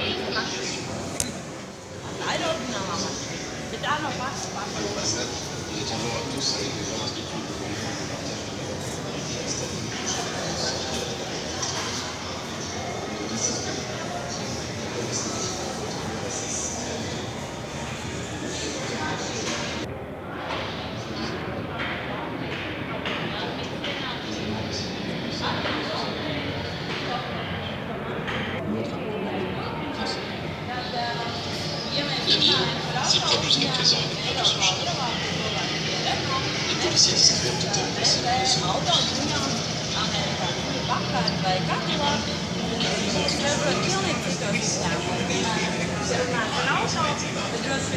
Mit einer Wasser. Si près jusqu'à présent et pas de son chef. Les policiers distribuent tout un passé de son Yeah.